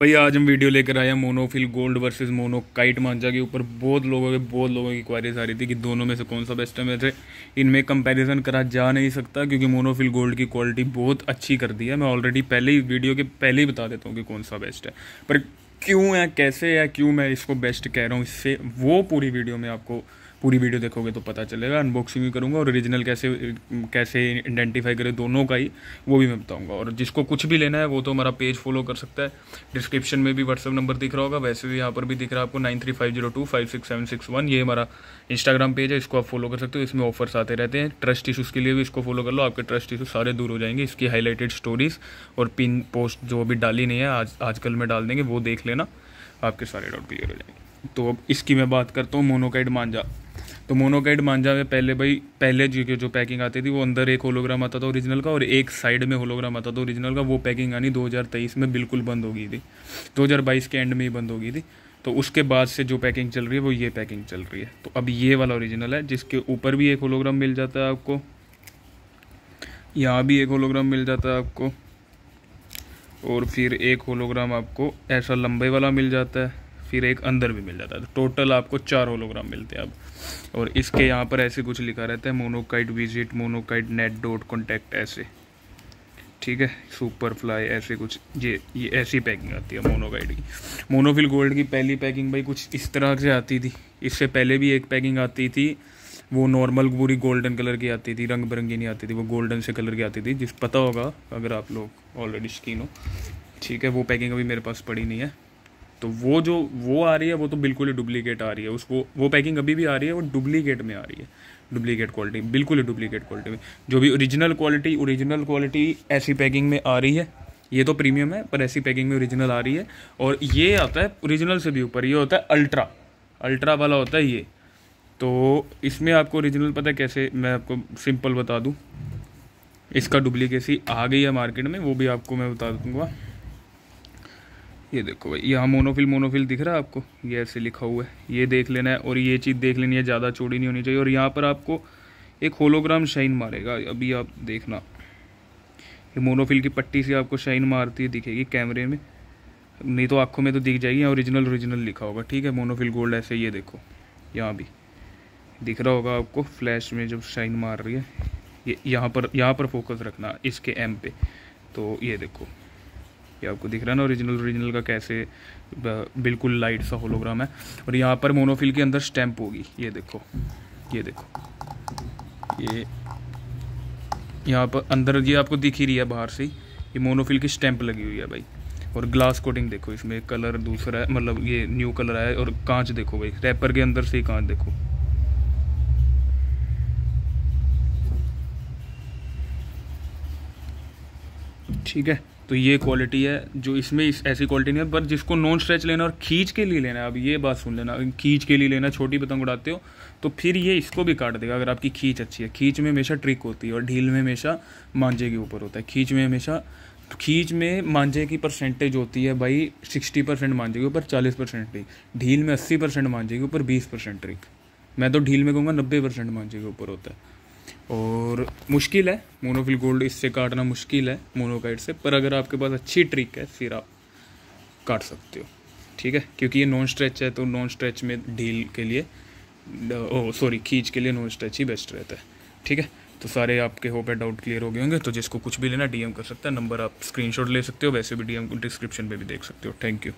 भाई, आज हम वीडियो लेकर आए हैं monofil gold versus mono kite मांझा के ऊपर। बहुत लोगों के, बहुत लोगों की क्वारीज आ रही थी कि दोनों में से कौन सा बेस्ट है। मेरे इनमें कंपैरिजन करा जा नहीं सकता क्योंकि मोनोफिल गोल्ड की क्वालिटी बहुत अच्छी कर दी है। मैं ऑलरेडी पहले ही वीडियो के पहले ही बता देता हूँ कि कौन सा बेस्ट है। पर क्यों है, कैसे है, क्यों मैं इसको बेस्ट कह रहा हूँ, इससे वो पूरी वीडियो में आपको पूरी वीडियो देखोगे तो पता चलेगा। अनबॉक्सिंग भी करूँगा और ओरिजिनल कैसे कैसे आइडेंटिफाई करें दोनों का ही, वो भी मैं बताऊँगा। और जिसको कुछ भी लेना है, वो तो हमारा पेज फॉलो कर सकता है। डिस्क्रिप्शन में भी व्हाट्सअप नंबर दिख रहा होगा, वैसे भी यहाँ पर भी दिख रहा है आपको nine three five zero two five six seven six one ये हमारा इंस्टाग्राम पेज है, इसको आप फॉलो कर सकते हो। इसमें ऑफर्स आते रहते हैं। ट्रस्ट इशूज़ के लिए भी इसको फॉलो कर लो। आपके ट्रस्ट इशू सारे दूर हो जाएँगे। इसकी हाईलाइटेड स्टोरीज़ और पिन पोस्ट जो अभी डाली नहीं है, आज, आजकल में डाल देंगे, वो देख लेना। आपके सारे डाउट क्लियर हो जाएँगे। तो अब इसकी मैं बात करता हूँ मोनोकाइड मांझा तो मोनोकाइड मांझा में पहले भाई, पहले जो जो पैकिंग आती थी, वो अंदर एक होलोग्राम आता था ओरिजिनल का और एक साइड में होलोग्राम आता था ओरिजिनल का, वो पैकिंग आनी 2023 में बिल्कुल बंद हो गई थी। 2022 के एंड में ही बंद हो गई थी। तो उसके बाद से जो पैकिंग चल रही है, वो ये पैकिंग चल रही है। तो अब ये वाला ओरिजिनल है, जिसके ऊपर भी एक होलोग्राम मिल जाता है आपको। यहाँ भी एक होलोग्राम मिल जाता है आपको। और फिर एक होलोग्राम आपको, ऐसा लंबे वाला मिल जाता है। फिर एक अंदर भी मिल जाता है। तो टोटल आपको चार होलोग्राम मिलते हैं अब। और इसके यहाँ पर ऐसे कुछ लिखा रहता है monokite visit monokite net dot contact ऐसे। ठीक है? सुपर फ्लाई ऐसे कुछ। ये ये ऐसी पैकिंग आती है मोनोकाइट की। मोनोफिल गोल्ड की पहली पैकिंग भाई कुछ इस तरह से आती थी। इससे पहले भी एक पैकिंग आती थी। वो नॉर्मल पूरी गोल्डन कलर की आती थी रंग बिरंगी नहीं आती थी। वो गोल्डन से कलर की आती थी। जिस, पता होगा अगर आप लोग ऑलरेडी स्किन हो। ठीक है? वो पैकिंग अभी मेरे पास पड़ी नहीं है। तो वो जो, वो आ रही है, वो तो बिल्कुल ही डुप्लीकेट आ रही है। उसको, वो पैकिंग अभी भी आ रही है वो डुप्लीकेट में आ रही है। डुप्लीकेट क्वालिटी बिल्कुल ही डुप्लीकेट क्वालिटी में। जो भी ओरिजिनल क्वालिटी ओरिजिनल क्वालिटी ऐसी पैकिंग में आ रही है, ये तो प्रीमियम है, पर ऐसी पैकिंग में ओरिजिनल आ रही है। और ये आता है ओरिजिनल से भी ऊपर, ये होता है अल्ट्रा अल्ट्रा वाला होता है ये। तो इसमें आपको ओरिजिनल पता है कैसे, मैं आपको सिंपल बता दूँ। इसका डुप्लीकेसी आ गई है मार्केट में, वो भी आपको मैं बता दूँगा। ये देखो भाई यहाँ मोनोफिल मोनोफिल दिख रहा है आपको? ये ऐसे लिखा हुआ है। ये देख लेना है और ये चीज़ देख लेनी है, ज़्यादा चौड़ी नहीं होनी चाहिए। और यहाँ पर आपको एक होलोग्राम शाइन मारेगा। अभी आप देखना। ये मोनोफिल की पट्टी से आपको शाइन मारती दिखेगी कैमरे में। नहीं तो आँखों में तो दिख जाएगी, यहाँ ओरिजिनल ओरिजिनल लिखा होगा। ठीक है मोनोफिल गोल्ड ऐसे ये देखो। यहाँ भी दिख रहा होगा आपको फ्लैश में जब शाइन मार रही है। ये यहाँ पर यहाँ पर फोकस रखना, इसके एम पे। तो ये देखो। ये आपको दिख रहा है ना ओरिजिनल ओरिजिनल का कैसे बिल्कुल लाइट सा होलोग्राम है। और यहाँ पर मोनोफिल के अंदर स्टैंप होगी। ये देखो ये देखो। ये, यहाँ पर अंदर ये आपको दिख ही रही है बाहर से ये मोनोफिल की स्टैंप लगी हुई है भाई। और ग्लास कोटिंग देखो, इसमें कलर दूसरा है मतलब ये न्यू कलर है। और कांच देखो भाई रैपर के अंदर से ही कांच देखो। ठीक है? तो ये क्वालिटी है, जो इसमें इस, ऐसी क्वालिटी नहीं है, पर जिसको नॉन स्ट्रेच लेना और खींच के लिए लेना है, अब ये बात सुन लेना, खींच के लिए लेना, छोटी पतंग उड़ाते हो तो फिर ये इसको भी काट देगा, अगर आपकी खींच अच्छी है। खींच में हमेशा ट्रिक होती है और ढील में हमेशा मांझे के ऊपर होता है। खींच में हमेशा खींच में मांझे की परसेंटेज होती है भाई सिक्सटी परसेंट मांझे के ऊपर, चालीस परसेंट ट्रिक ढील में अस्सी परसेंट मांझे के ऊपर, बीस परसेंट ट्रिक मैं तो ढील में कहूँगा नब्बे परसेंट मांझे के ऊपर होता है। और मुश्किल है मोनोफिल गोल्ड इससे काटना मुश्किल है मोनोकाइट से, पर अगर आपके पास अच्छी ट्रिक है, फिर आप काट सकते हो। ठीक है? क्योंकि ये नॉन स्ट्रेच है तो नॉन स्ट्रेच में ढील के लिए, ओ सॉरी खींच के लिए नॉन स्ट्रेच ही बेस्ट रहता है। ठीक है? तो सारे आपके है डाउट क्लियर हो गए होंगे तो जिसको कुछ भी लेना डीएम कर सकता है नंबर आप स्क्रीनशॉट ले सकते हो, वैसे भी डीएम डिस्क्रिप्शन पे भी देख सकते हो। Thank you